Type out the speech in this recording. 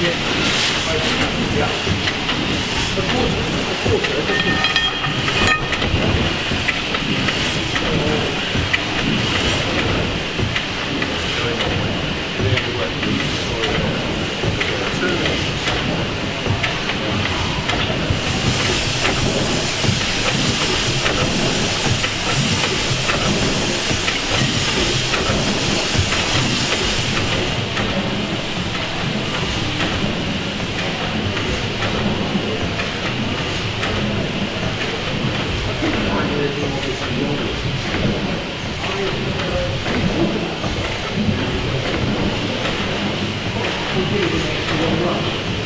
예, 아이들이건좀약한데 요. 그거 는. Thank you.